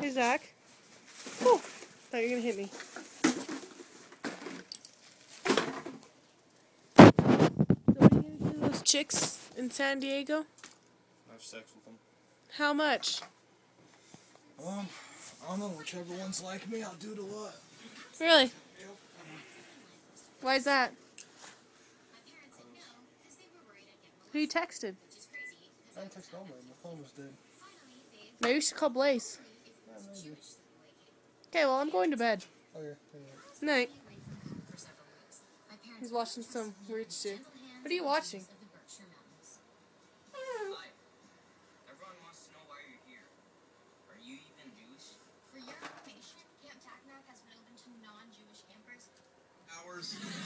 Hey, Zach. Whew. Thought you were gonna hit me. So what are you gonna do to those chicks in San Diego? have sex with them. How much? Um, I don't know. Whichever ones like me, I'll do to lot. Really? Why is that? Who you texted? I didn't text nobody. My phone was dead. Maybe you should call Blaze. Yeah, maybe. Okay, well I'm going to bed. Oh yeah. yeah. Night. He's watching some weird shit. What are you watching? Hi.